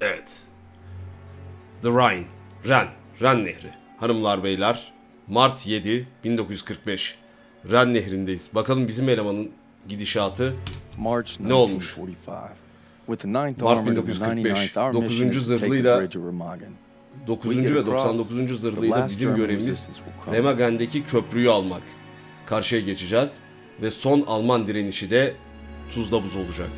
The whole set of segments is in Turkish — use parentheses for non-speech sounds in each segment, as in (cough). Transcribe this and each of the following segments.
Evet. The Rhine. Ren. Ren Nehri. Hanımlar beyler. Mart 7 1945. Ren Nehri'ndeyiz. Bakalım bizim elemanın gidişatı March Ne olmuş? 1945. With the 9th Mart Armored and the 1945. 99th, our mission is to take the zırhlıyla bridge of Remagen. 9. We get ve across, 99. zırhlıyla bizim görevimiz. Remagen'deki köprüyü almak. Karşıya geçeceğiz ve son Alman direnişi de tuzla buz olacak.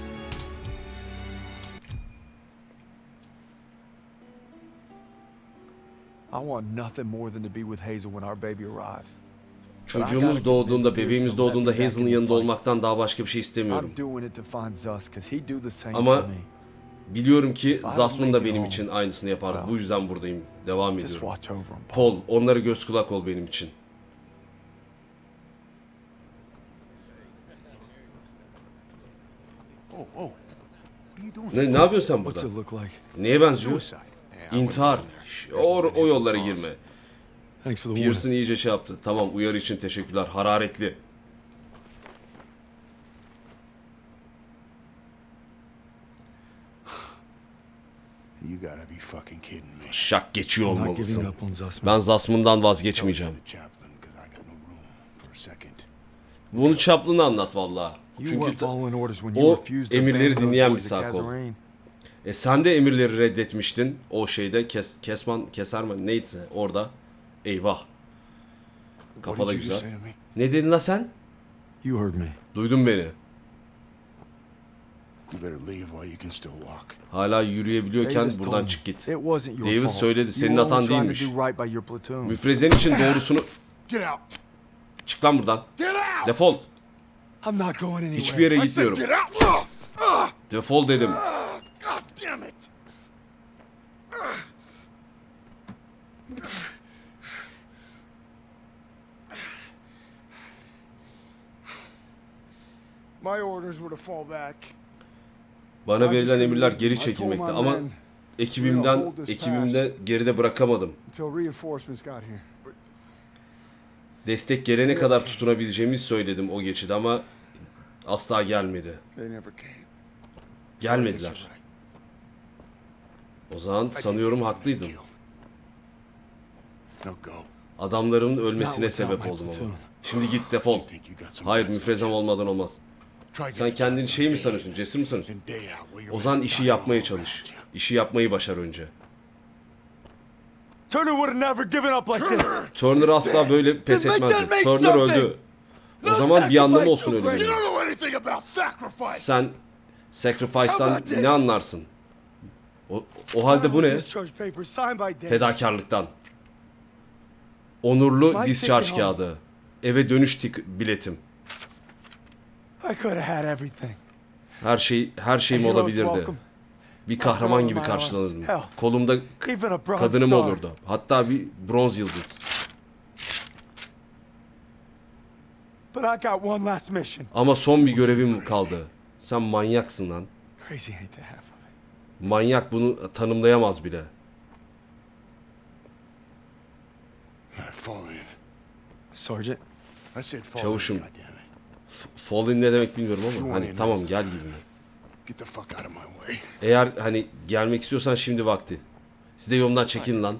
I want nothing more than to be with Hazel when our baby arrives. Çocuğumuz doğduğunda, bebeğimiz doğduğunda Hazel'ın yanında olmaktan daha başka bir şey istemiyorum. I'm doing it to find Zus because he'd do the same Ama. Biliyorum ki Zasman da benim için aynısını yapardı. Bu yüzden buradayım. Devam Just ediyorum. watch over him, Paul. Onlara göz kulak ol benim için. Oh, oh. What are you doing? Ne, ne yapıyorsun sen What's burada? it look like? Neye benziyor? İntihar. O, o yollara girme. Pearson iyice şey yaptı. Tamam uyarı için teşekkürler. Hararetli. (sighs) You gotta be fucking kidding me. Şak geçiyor olmalısın. Ben Zasman'dan vazgeçmeyeceğim. Bunu Chaplin'e anlat valla. Çünkü o emirleri dinleyen bir boys e, sen de emirleri reddetmiştin. O şeyde kes, Kesman, Keserman neyse orada. Eyvah. Kafada güzel. Ne dedin la sen? You heard me. Duydun beni. Hala yürüyebiliyorken buradan çık git. Davis söyledi, senin hatan değilmiş. Müfrezen için doğrusunu... Çık lan buradan. Defol. I'm not going anywhere. Hiçbir yere gitmiyorum. Ugh! Ugh! Defol dedim. Damn it! My orders were to fall back. Bana verilen emirler geri çekilmekti ama ekibimden ekibimde geride bırakamadım. Until reinforcements got here. Destek gelene kadar tutunabileceğimizi söyledim o geçidi ama asla gelmedi. They never came. Gelmediler. O zaman sanıyorum go. Adamlarımın ölmesine sebep oldum ama. Şimdi git defol. Hayır müfrezem olmadan olmaz. Sen kendini şey mi sanıyorsun? Cesur mu sanıyorsun? in, day out while your O zaman men işi yapmaya çalış. İşi yapmayı başar önce. Turner would have never given up like this. Turner asla böyle pes etmezdi. Turner öldü. O zaman bir anlamı olsun ölümünün. Sen this? ne anlarsın? O, o halde bu ne? Fedakarlıktan. Onurlu discharge kağıdı. Eve dönüş tik biletim. Her şey her şeyim olabilirdi. Bir kahraman gibi karşılanırdım. Kolumda kadınım olurdu. Hatta bir bronz yıldız. Ama son bir görevim kaldı. Sen manyaksın lan. Manyak bunu tanımlayamaz bile. Sergeant, I said fall Çavuşum. Fall in ne demek bilmiyorum ama hani tamam gel gibi mi? Get the fuck out of my way. Eğer hani gelmek istiyorsan şimdi vakti. Siz de yolumdan çekin lan.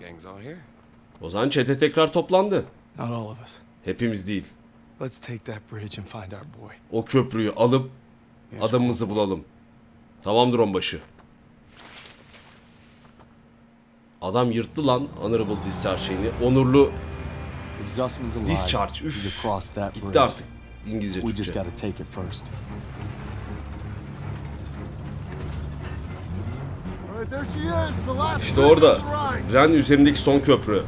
O zaman çete tekrar toplandı. Hepimiz değil. Let's take that bridge and find our boy. O köprüyü alıp adamımızı bulalım. Tamamdır onbaşı. Adam yırttı lan Honorable Discharge şeyini. Onurlu Discharge. Üf. Gitti artık İngilizce Türkçe. İşte orada. Ren üzerindeki son köprü.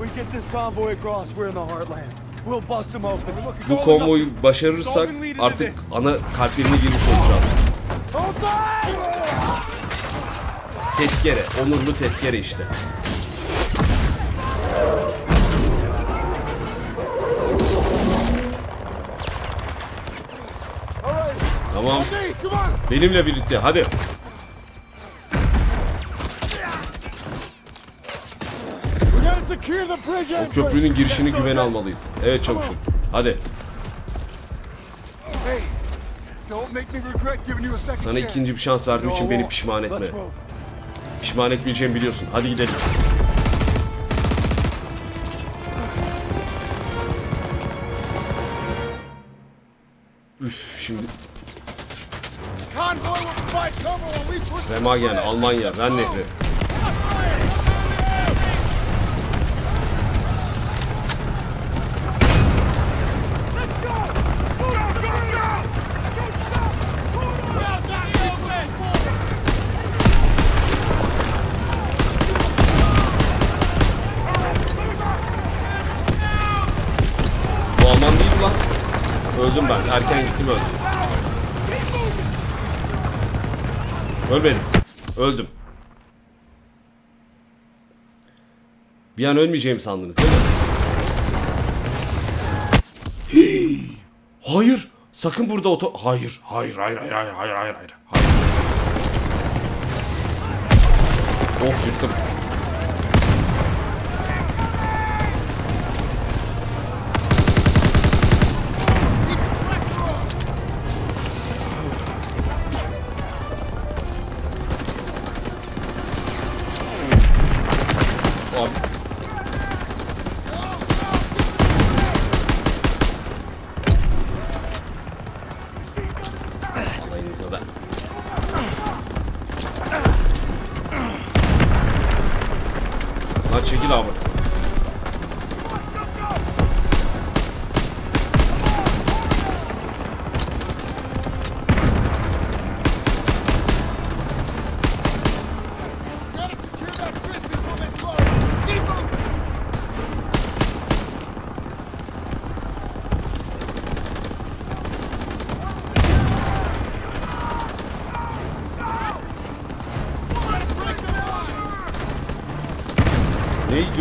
Bu konvoyu başarırsak artık ana kalplerine girmiş olacağız. Tezkere, onurlu tezkere işte. Tamam. Benimle birlikte hadi. O köprünün girişini güvene almalıyız. Evet çavuşum. Hadi. Sana ikinci bir şans verdiğim için beni pişman etme. Pişman etmeyeceğimi biliyorsun. Hadi gidelim. Üf şimdi Push Remagen, Almanya, Ren Nehri. Ölmedim. Öldüm. Bir an ölmeyeceğimi sandınız değil mi? Hii! Hayır. Sakın burada oto... Hayır. Hayır, hayır, hayır, hayır, hayır, hayır, hayır. hayır. Oh yırttım.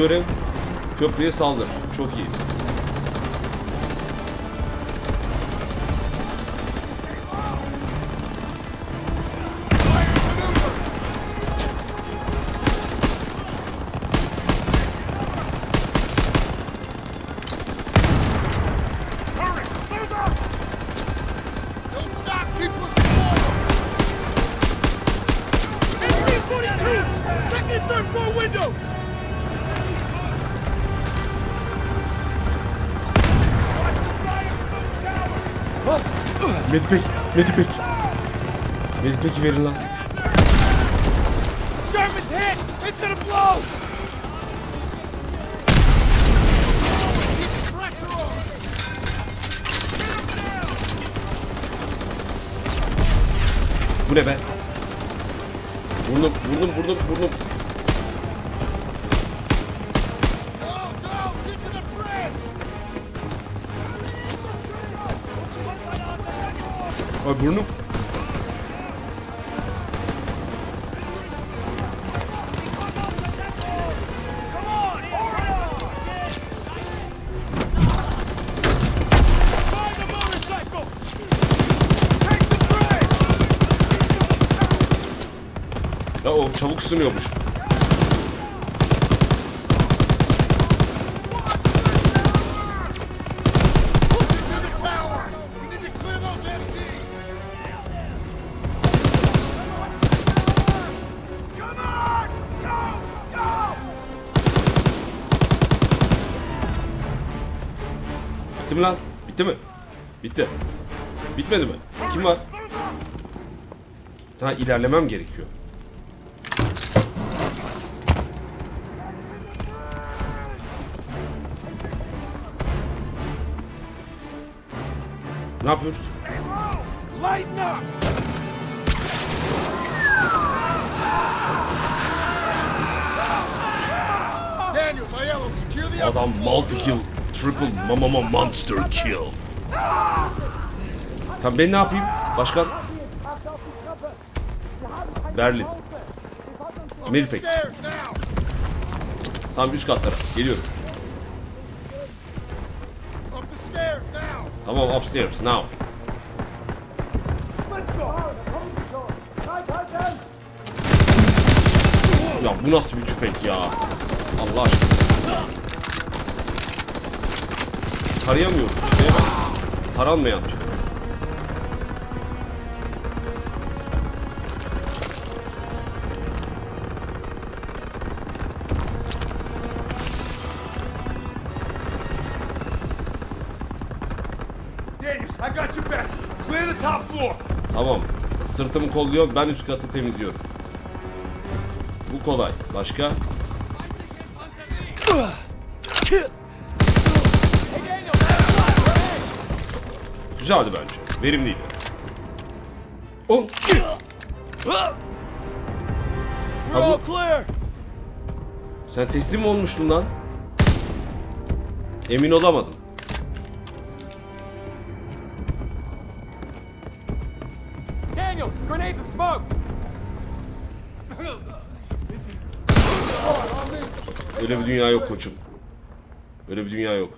Görev? Köprüye saldır. Çok iyi. Second third floor windows! Medipek, Medipek. Medipek'i verin lan. Bu ne be? Vurdum, vurdum, vurdum, vurdum. Ay burnum. Ya o çabuk ısınıyormuş. Bitti mi lan? Bitti mi? Bitti. Bitmedi mi? Kim var? Ha ilerlemem gerekiyor. Ne yapıyoruz? Adam multi kill, triple mama monster kill. Tamam ben ne yapayım? Başkan? Berlin. Melipek. Tamam üst katlara. Geliyorum. Tamam upstairs now. Ya bu nasıl bir tüfek ya? Allah aşkına. tarayamıyorum. Şuraya bak. Taranmayan şuraya. Tamam. Sırtımı kolluyor. Ben üst katı temizliyorum. Bu kolay. Başka? Güzeldi bence. Verimliydi. On. Ha, bu-. Sen teslim olmuştun lan? Emin olamadım. Daniels, grenades and smokes. Öyle bir dünya yok koçum. Öyle bir dünya yok.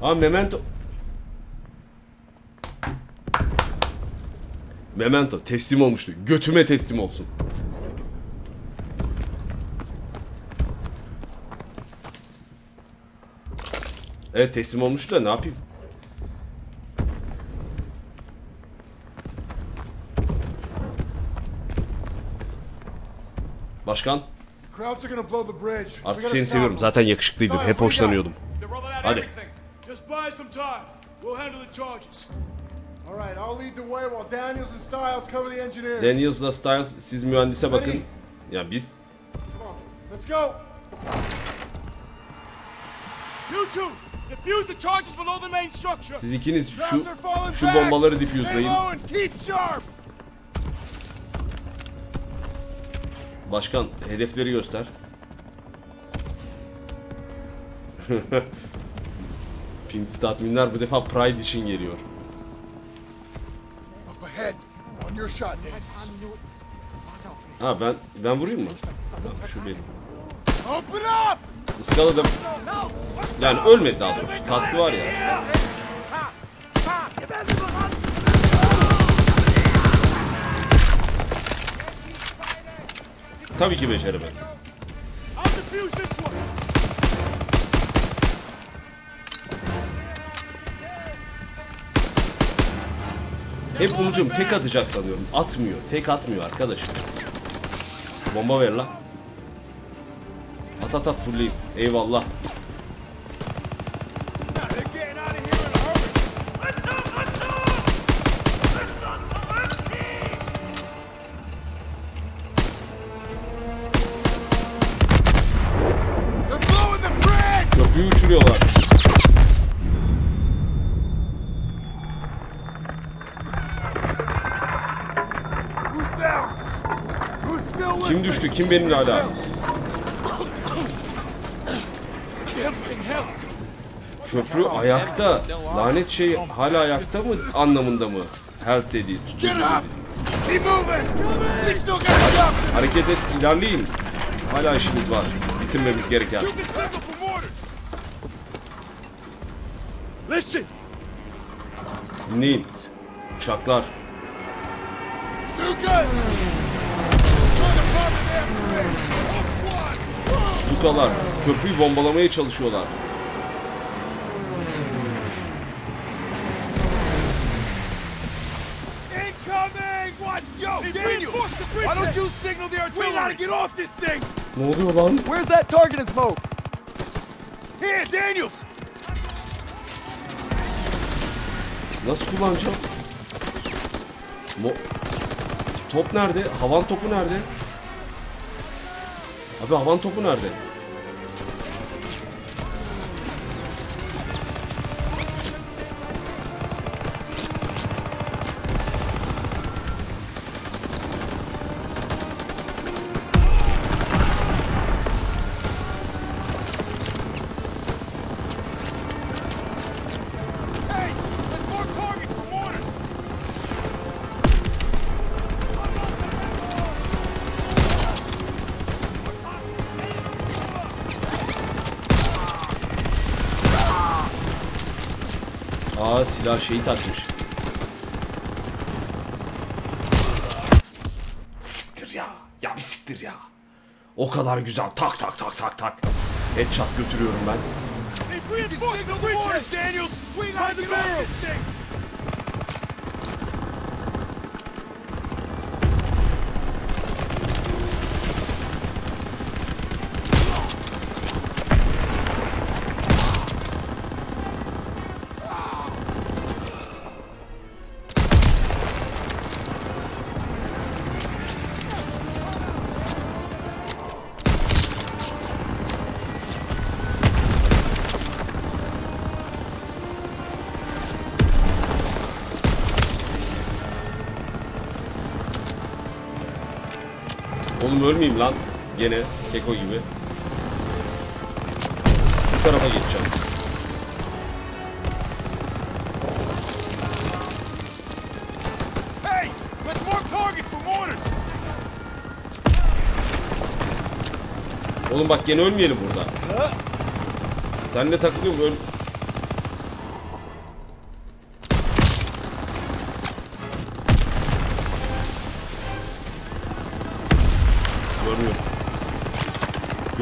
Ha Memento. Memento teslim olmuştu. Götüme teslim olsun. Evet teslim olmuştu da ne yapayım? Başkan artık seni seviyorum. Zaten yakışıklıydın. Hep hoşlanıyordum. Hadi. Daniels'la Styles siz mühendise bakın. Ya biz Come on, let's go. You two, defuse the charges below the main structure. siz ikiniz şu Krauts are falling şu back. bombaları sharp. Başkan hedefleri göster. (laughs) Pinti tatminler bu defa Pride için geliyor. Ha ben ben vurayım mı? Tamam şu benim. Iskaladım. Yani ölmedi daha doğrusu. Kaskı var ya. Tabii ki beceremedim. Hep unutuyorum tek atacak sanıyorum. Atmıyor. Tek atmıyor arkadaşım. Bomba ver la. At at at fulleyim. Eyvallah. Kim benimle hala? Köprü ayakta. Lanet şey hala ayakta mı anlamında mı? Health dediği. Hareket et, ilerleyin. Hala işimiz var. Bitirmemiz gereken. Dinleyin. Uçaklar. Get off this thing! Ne oluyor lan? Where's that target and smoke? Here, Daniels! Nasıl kullanacağım? Mo Top nerede? Havan topu nerede? Abi havan topu nerede? Silah şeyi takmış. Siktir ya. Ya bir siktir ya. O kadar güzel. Tak tak tak tak tak. Headshot götürüyorum ben. Oğlum ölmeyeyim lan. Gene keko gibi. Bu tarafa geçeceğim. Hey! Let's mark target for mortars! Oğlum bak gene ölmeyelim burada. Senle takılıyorum öl.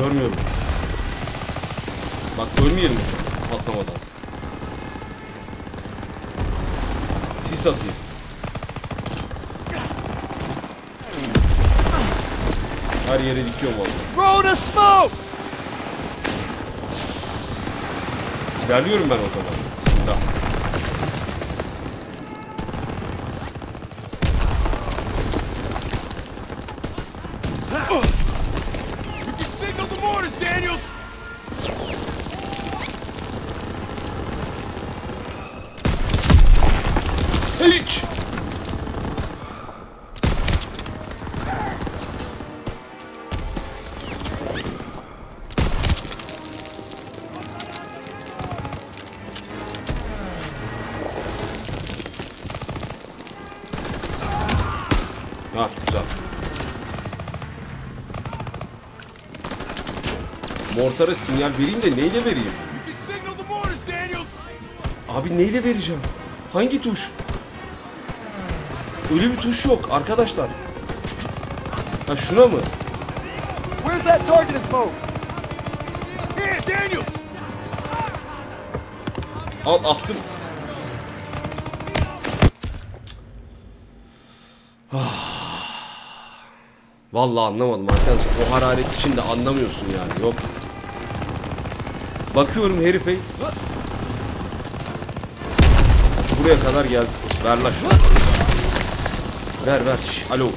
Görmüyorum. Bak ölmeyelim uçak patlamadan. Sis atayım. Her yere dikiyorum vallahi. Throw the smoke! İlerliyorum ben o zaman. Mortara sinyal vereyim de neyle vereyim? Abi neyle vereceğim? Hangi tuş? Öyle bir tuş yok arkadaşlar. Ha şuna mı? Where's that target and smoke? Here, Daniels! Al attım. Ah. Vallahi anlamadım arkadaşlar. O hararet içinde anlamıyorsun yani. Yok. Bakıyorum herife. Buraya kadar geldi. Ver lan şunu. Ver ver. Şş, alo.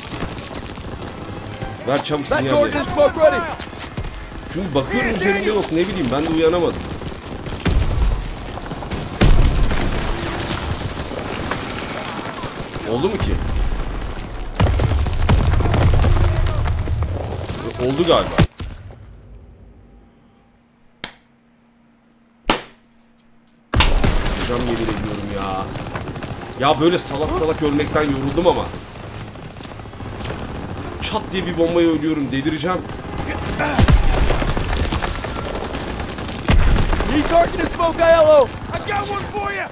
Ver çabuk sinyal ver. Çünkü bakıyorum üzerinde yok ne bileyim ben de uyanamadım. Oldu mu ki? Oldu galiba. Hocam yemin ediyorum ya. Ya böyle salak salak ölmekten yoruldum ama. Çat diye bir bombaya ölüyorum delireceğim. Need smoke, ILO! I got one for you!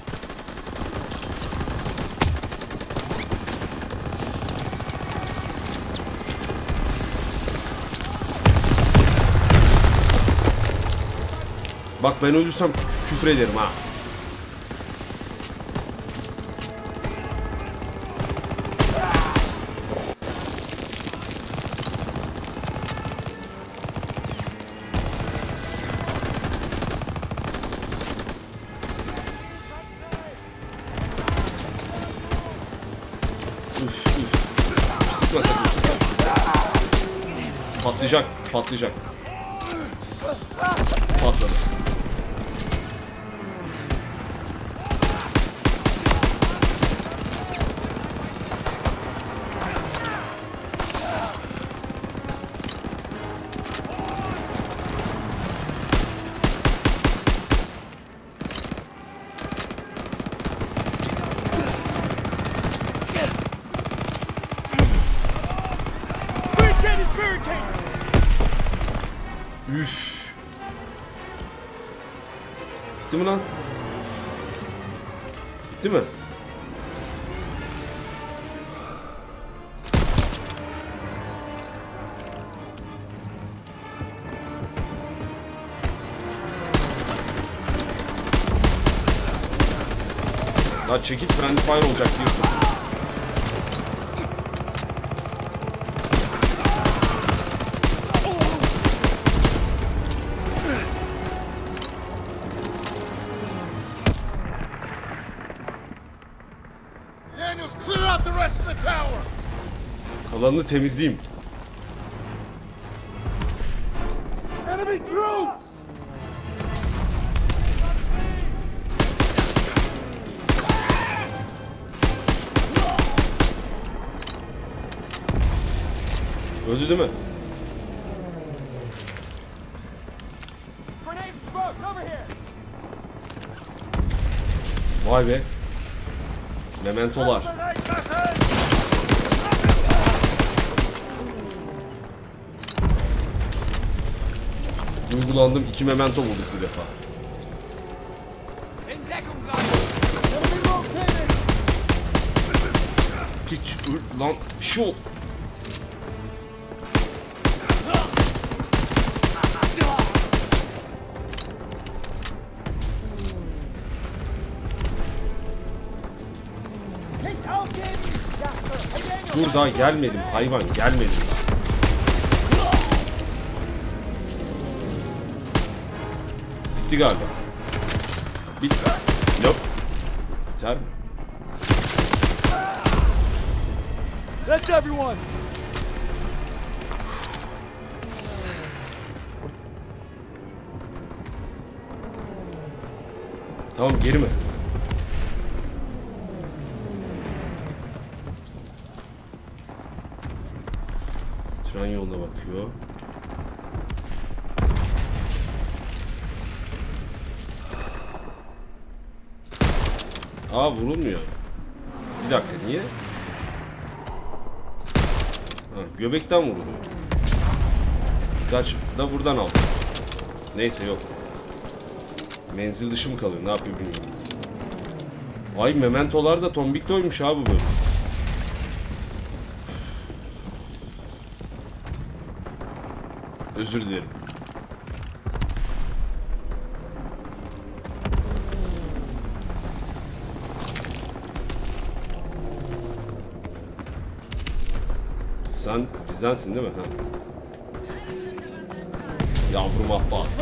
Bak ben ölürsem küfür ederim ha. Patlayacak, patlayacak. Patladı. Ya çekil friendly fire olacak diyorsun. Daniels, clear Vay be. Mementolar. Duygulandım. iki memento bulduk bu defa. Piç. Lan bir Dur daha gelmedim hayvan gelmedim. Bitti galiba. Bit. Yok. Biter mi? That's everyone! Tamam geri mi? Vurulmuyor. Bir dakika niye? Ha, göbekten vuruluyor. Kaç da buradan aldım. Neyse yok. Menzil dışı mı kalıyor? Ne yapıyor bilmiyorum. Ay mementolar da tombiktoymuş abi bu. Özür dilerim. Sen bizdensin değil mi? Ha. Yavrum Abbas.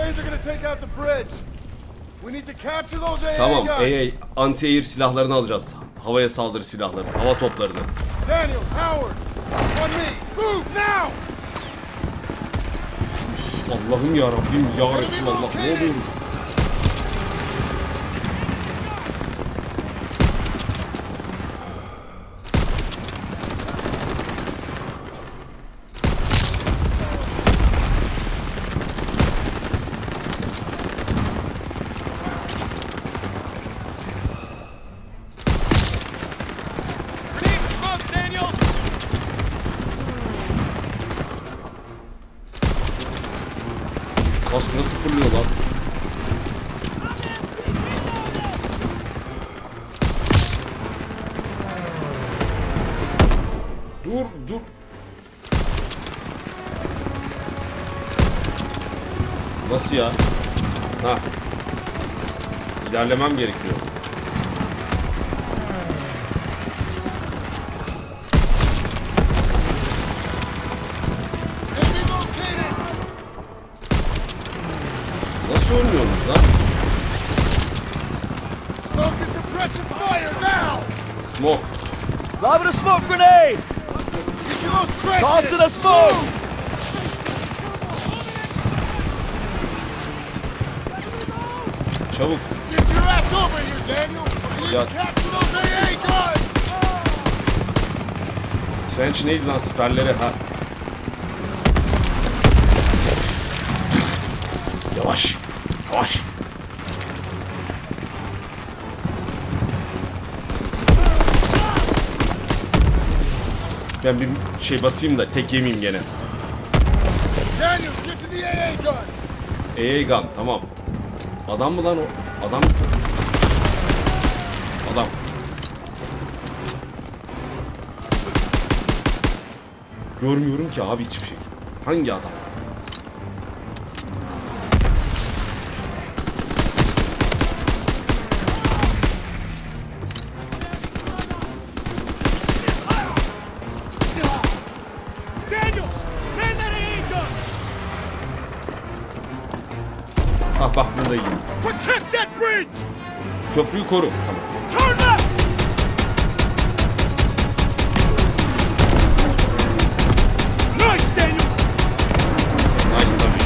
Tamam. AA anti-air silahlarını alacağız. Havaya saldırı silahları, hava toplarını. Daniels, Howard, on me. Move now. Allah'ım ya Rabbim ya Resulallah ne oluyoruz? Ha. İlerlemem gerekiyor. Nasıl ölmüyorsunuz lan? Smoke. Lobbing a smoke grenade! Get to those trenches. Tossing a smoke! Çabuk. Get your ass over here, Daniel. We need Yeah. to capture those AA guys. Trench neydi lan siperleri ha? Yavaş. Yavaş. Ben bir şey basayım da tek yemeyeyim gene. Daniels, get to the AA gun. AA gun tamam. Adam mı lan o? Adam. Adam. Görmüyorum ki abi hiçbir şey. Hangi adam? Köprüyü koru. Tamam. Turn left! Nice, Daniels! Nice tabii.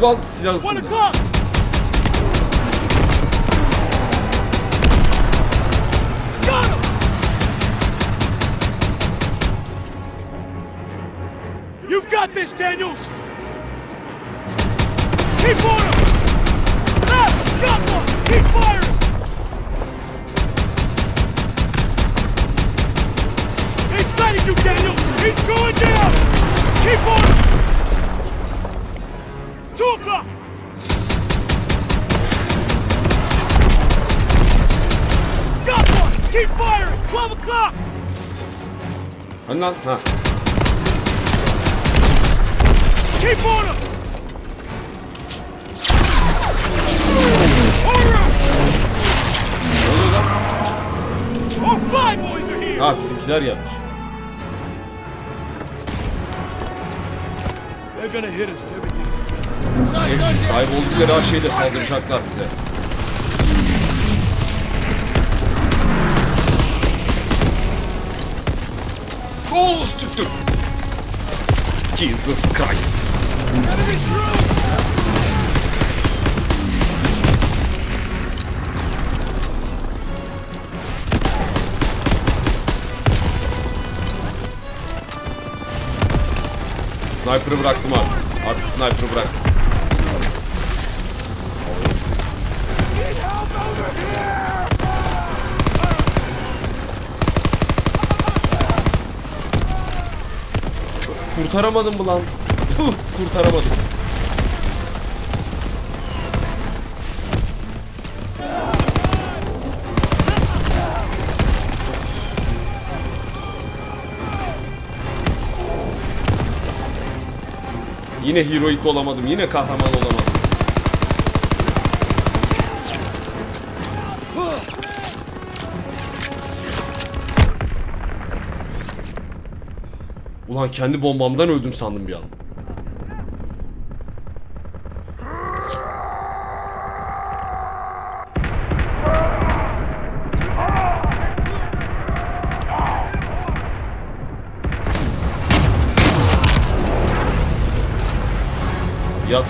Ulan silah One ısındı. o'clock! Got him! You've got this, Daniels! Lan? Ha. Keep on him! Ha bizimkiler gelmiş. They're gonna hit us with everything. Hepsi sahip oldukları her şeyle saldıracaklar bize. Oğuz çıktı. Jesus Christ. Sniper'ı bıraktım abi. Artık sniper'ı bırak. Kurtaramadım mı lan? Puh, kurtaramadım. Yine heroik olamadım. Yine kahraman olamadım. Ulan kendi bombamdan öldüm sandım bir an. Yat.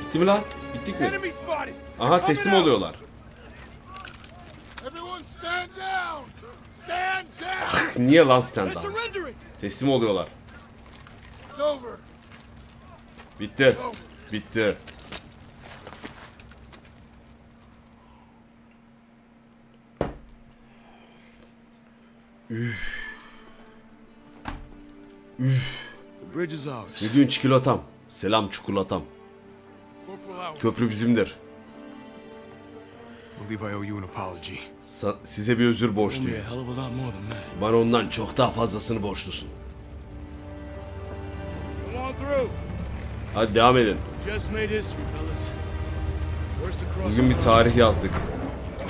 Bitti mi lan? Bittik mi? Aha teslim oluyorlar. Everyone stand down! Stand down! Niye lan stand down? Teslim oluyorlar. Bitti. Bitti. İs ours. Ne diyorsun çikolatam? Selam çikolatam. Köprü bizimdir. Sa- size bir özür borçluyum. hell of a lot more than that. Bana ondan çok daha fazlasını borçlusun. Come on through. Hadi devam edin. Just made history, fellas. Worst across Bugün bir tarih yazdık.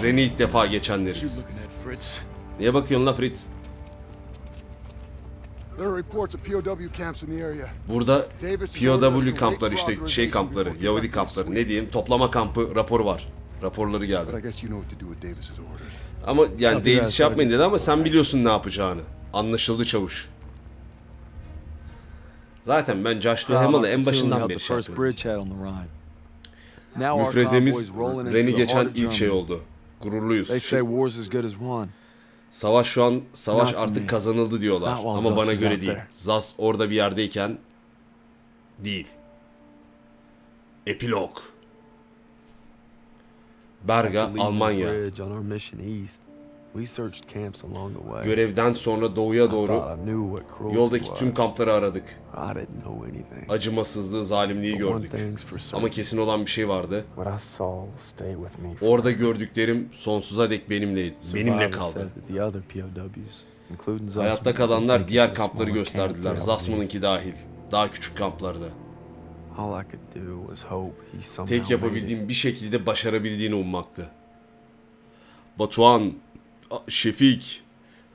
Ren'i ilk defa geçenleriz. You looking at Fritz? Niye bakıyorsun la Fritz? There are reports of POW camps in the area. Burada POW kampları işte şey kampları, Yahudi kampları ne diyeyim toplama kampı raporu var. Raporları geldi. Ama yani Davis şey yapmayın dedi ama sen biliyorsun ne yapacağını. Anlaşıldı çavuş. Zaten ben Josh Duhamel'ı en başından beri şey yapıyorum. Müfrezemiz Ren'i geçen ilk şey oldu. Gururluyuz. Savaş şu an savaş artık kazanıldı diyorlar. Ama bana göre değil. Zas orada bir yerdeyken değil. Epilog. The way. Görevden sonra doğuya doğru yoldaki tüm kampları aradık. Acımasızlığı, zalimliği gördük. Ama kesin olan bir şey vardı. Orada gördüklerim sonsuza dek benimle benimle kaldı. Hayatta kalanlar diğer kampları gösterdiler. Zasman'ınki dahil. Daha küçük kamplarda. Tek yapabildiğim bir şekilde başarabildiğini ummaktı. Batuhan, Şefik,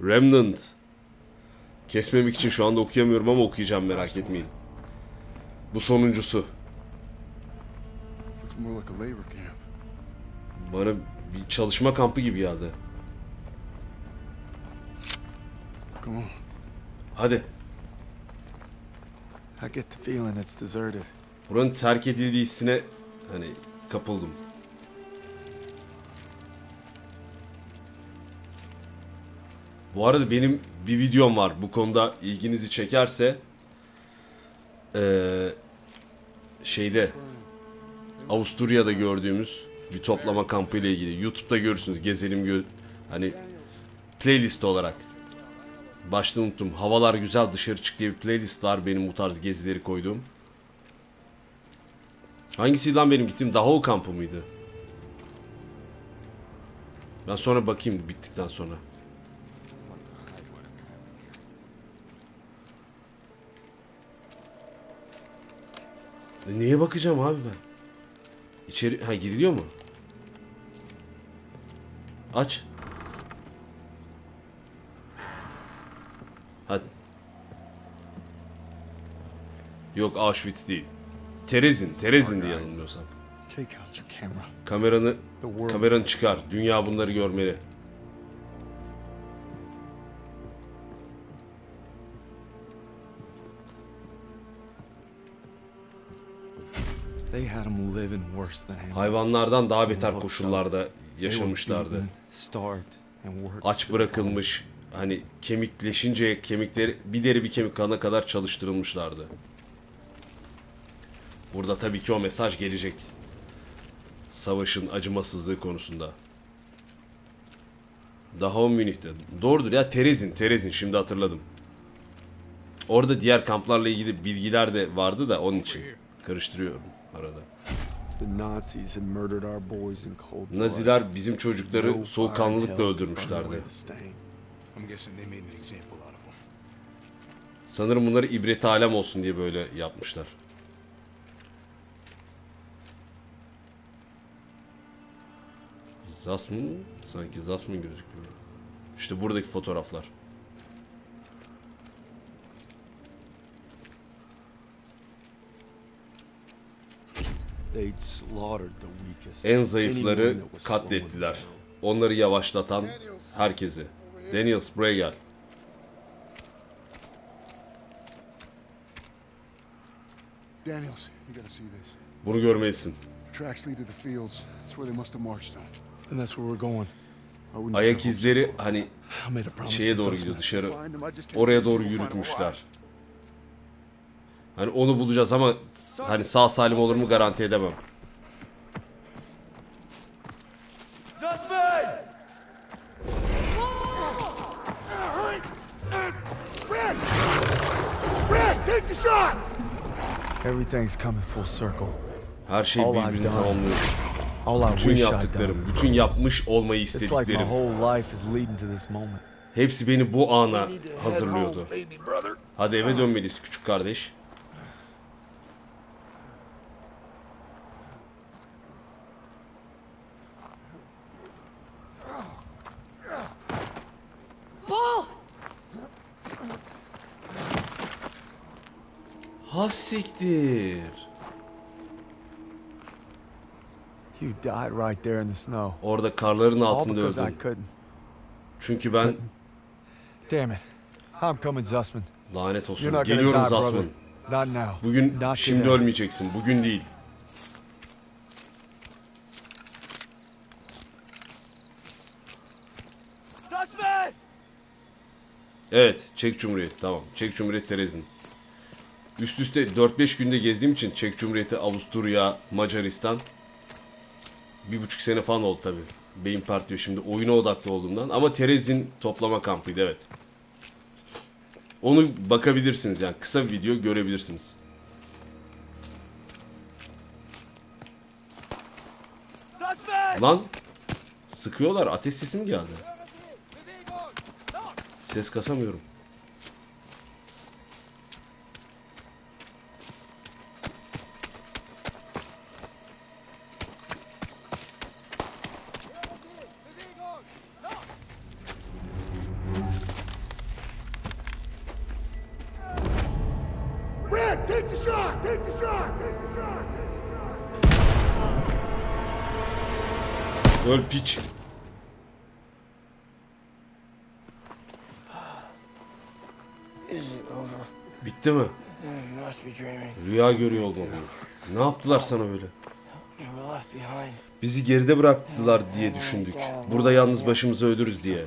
Remnant. Kesmemek için şu anda okuyamıyorum ama okuyacağım merak etmeyin. Bu sonuncusu. Looks more like a labor camp. Bana bir çalışma kampı gibi geldi. Come on. Hadi. I get the feeling it's deserted. Buranın terk edildiği hissine hani kapıldım. Bu arada benim bir videom var. Bu konuda ilginizi çekerse eee, şeyde Avusturya'da gördüğümüz bir toplama kampı ile ilgili. YouTube'da görürsünüz gezelim gö hani playlist olarak. Başta unuttum. Havalar güzel dışarı çık diye bir playlist var benim bu tarz gezileri koyduğum. Hangisiydi lan benim gittiğim Dachau kampı mıydı? Ben sonra bakayım bittikten sonra. E neye bakacağım abi ben? İçeri ha giriliyor mu? Aç. Hadi. Yok Auschwitz değil. Terezin, Terezin diye yanılmıyorsam. Kameranı kameranı çıkar. Dünya bunları görmeli. They had them living worse than animals. Hayvanlardan daha beter koşullarda yaşamışlardı. Aç bırakılmış, hani kemikleşince kemikleri bir deri bir kemik kalana kadar çalıştırılmışlardı. Burada tabii ki o mesaj gelecek. Savaşın acımasızlığı konusunda. Daha o Münih'te. Doğrudur ya Terezin, Terezin şimdi hatırladım. Orada diğer kamplarla ilgili bilgiler de vardı da onun için karıştırıyorum arada. The Nazis had murdered our boys in cold blood. Naziler bizim çocukları soğukkanlılıkla öldürmüşlerdi. Sanırım bunları ibret alem olsun diye böyle yapmışlar. Zasmin mi? Sanki Zasmin gözüküyor. İşte buradaki fotoğraflar. En zayıfları katlettiler. Onları yavaşlatan herkesi. Daniels buraya gel. Bunu görmelisin. Tracks lead to the fields. That's where they must have marched on. And that's where we're going. I wouldn't Ayak izleri hani şeye doğru gidiyor dışarı. Oraya doğru yürütmüşler. Hani onu bulacağız ama hani sağ salim olur mu garanti edemem. Her şey birbirini tamamlıyor. Bütün yaptıklarım, bütün yapmış olmayı istediklerim. Hepsi beni bu ana hazırlıyordu. Hadi eve dönmeliyiz küçük kardeş. Ha siktir. You died right there in the snow. Orada karların altında because I öldüm. couldn't. Çünkü ben Damn it. I'm coming, Zussman. lanet You're olsun. Geliyorum die, brother. Zasman. Not now. Bugün Not şimdi today. ölmeyeceksin. Bugün değil. Zussman! Evet, Çek Cumhuriyeti tamam. Çek Cumhuriyeti Terezin. Üst üste 4-5 günde gezdiğim için Çek Cumhuriyeti, Avusturya, Macaristan bir buçuk sene falan oldu tabi. Beyin partiyor şimdi oyuna odaklı olduğumdan. Ama Terezin toplama kampıydı evet. Onu bakabilirsiniz yani kısa bir video görebilirsiniz. Lan sıkıyorlar ateş sesi mi geldi? Ses kasamıyorum. Öl piç. Bitti mi? Rüya görüyor olmalıyım. Ne yaptılar sana öyle? You were left behind. Bizi geride bıraktılar diye düşündük. Burada yalnız başımıza ölürüz diye.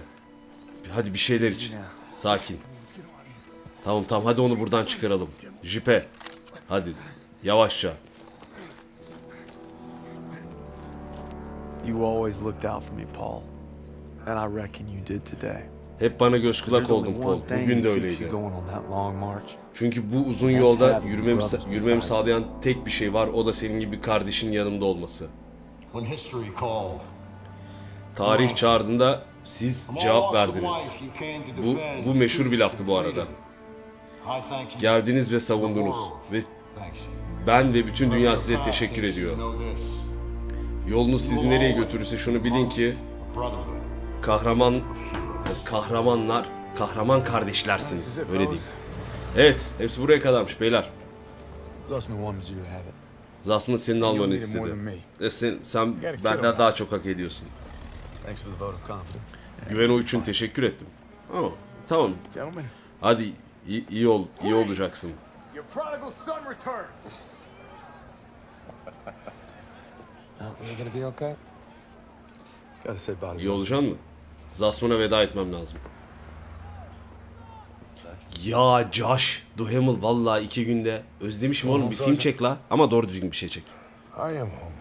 Hadi bir şeyler iç. Sakin. Tamam tamam hadi onu buradan çıkaralım. Jipe. Hadi. Yavaşça. You always looked out for me, Paul. And I reckon you did today. Hep bana göz kulak oldun Paul. Bugün de öyleydi. you going on that long march. Çünkü bu uzun yolda yürümemi, yürümemi sağlayan tek bir şey var. O da senin gibi bir kardeşin yanımda olması. Tarih çağırdığında siz cevap verdiniz. Bu, bu meşhur bir laftı bu arada. Geldiniz ve savundunuz. Ve ben ve bütün dünya size teşekkür ediyor. Yolunuz sizi nereye götürürse şunu bilin ki kahraman kahramanlar kahraman kardeşlersiniz. Öyle diyeyim. Evet, hepsi buraya kadarmış beyler. Zasm'ın senin almanı istedi. E sen, sen benden daha çok hak ediyorsun. Güven o için teşekkür ettim. Ama tamam. Hadi iyi, iyi ol, iyi olacaksın. İyi olacaksın mı? Zasman'a veda etmem lazım. Ya Josh Duhamel vallahi iki günde özlemişim oğlum bir film çek la ama doğru düzgün bir şey çek. I am home.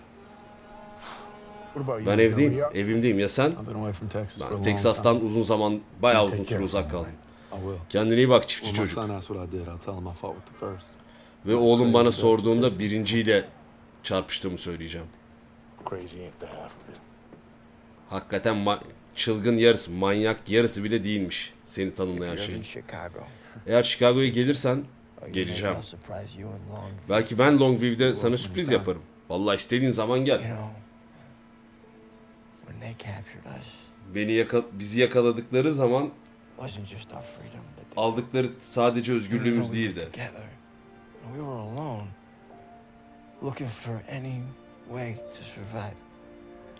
What about you? Ben evdeyim, evimdeyim ya sen? I've been away from Texas for a Ben time. uzun zaman bayağı uzun süre uzak kaldım. I will. Kendine iyi bak çiftçi çocuk. son asks what I did, I'll tell him I fought with the first. Ve oğlum bana sorduğunda birinciyle çarpıştığımı söyleyeceğim. Hakikaten ma- çılgın yarısı, manyak yarısı bile değilmiş seni tanımlayan şey. Eğer Chicago'ya gelirsen geleceğim. Belki ben Longview'de sana sürpriz yaparım. Vallahi istediğin zaman gel. Beni yaka- bizi yakaladıkları zaman aldıkları sadece özgürlüğümüz değildi.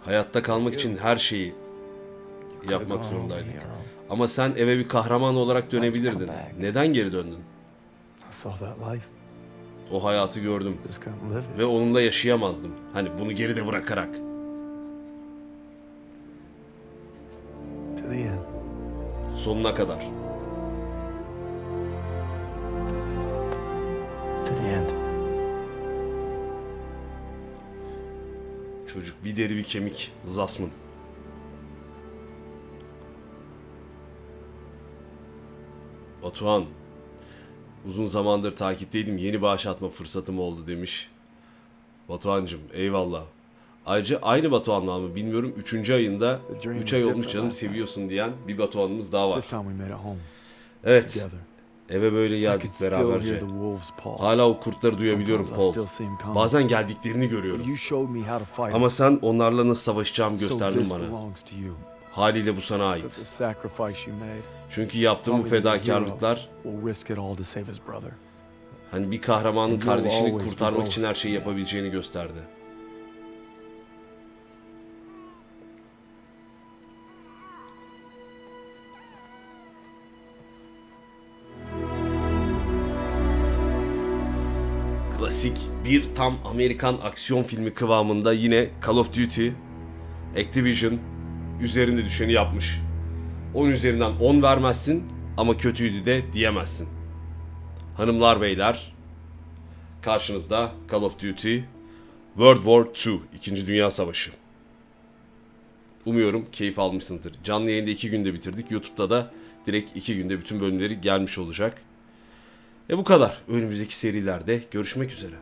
Hayatta kalmak için her şeyi yapmak zorundaydık. Ama sen eve bir kahraman olarak dönebilirdin. Neden geri döndün? O hayatı gördüm ve onunla yaşayamazdım. Hani bunu geride bırakarak. To the end. Sonuna kadar. To the end. Çocuk bir deri bir kemik. Zasmın. Batuhan. Uzun zamandır takipteydim. Yeni bağış atma fırsatım oldu demiş. Batuhan'cım eyvallah. Ayrıca aynı Batuhan'la mı bilmiyorum. Üçüncü ayında The dream 3 was ay olmuş canım seviyorsun diyen bir Batuhan'ımız daha var. Evet. Eve böyle geldik beraberce. Hala o kurtları duyabiliyorum Paul. Bazen geldiklerini görüyorum. Ama sen onlarla nasıl savaşacağımı gösterdin bana. Haliyle bu sana ait. Çünkü yaptığım bu fedakarlıklar hani bir kahramanın kardeşini kurtarmak için her şeyi yapabileceğini gösterdi. Klasik bir tam Amerikan aksiyon filmi kıvamında yine Call of Duty, Activision üzerinde düşeni yapmış. 10 üzerinden 10 vermezsin ama kötüydü de diyemezsin. Hanımlar beyler karşınızda Call of Duty World War II 2. Dünya Savaşı. Umuyorum keyif almışsınızdır. Canlı yayında 2 günde bitirdik. YouTube'da da direkt 2 günde bütün bölümleri gelmiş olacak. E bu kadar. Önümüzdeki serilerde görüşmek üzere.